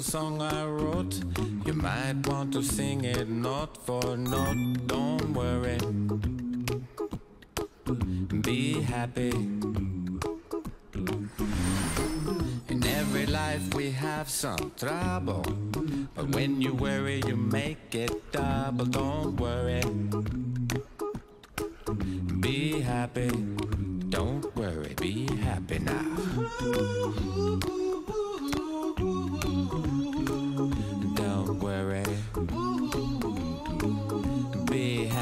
little song I wrote. You might want to sing it not for note. Don't worry. Be happy. In every life we have some trouble. But when you worry, you make it double. Don't worry. Be happy.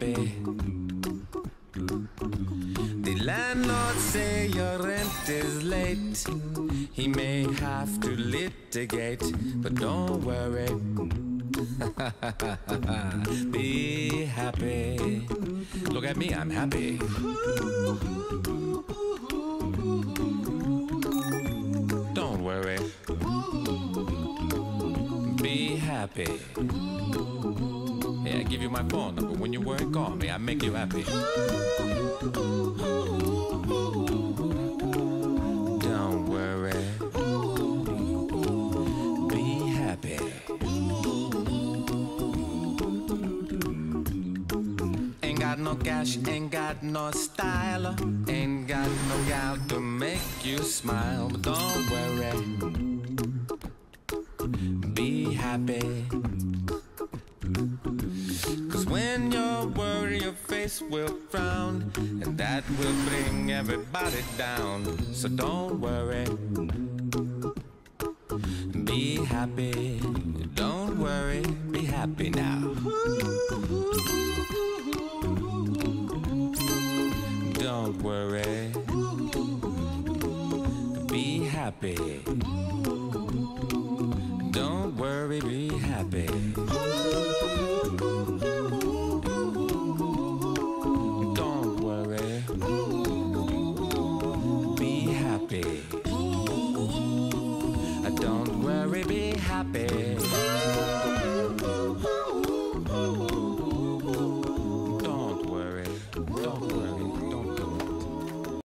The landlord say your rent is late. He may have to litigate, but don't worry. Be happy. Look at me, I'm happy. Don't worry. Happy. Yeah, I give you my phone number. When you worry, call me. I make you happy. Don't worry. Be happy. Ain't got no cash, ain't got no style, ain't got no gal to make you smile. But don't worry. Happy. Cause when you're worried, your face will frown, and that will bring everybody down. So don't worry. Be happy. Don't worry. Be happy now. Don't worry. Be happy. Don't worry, be happy.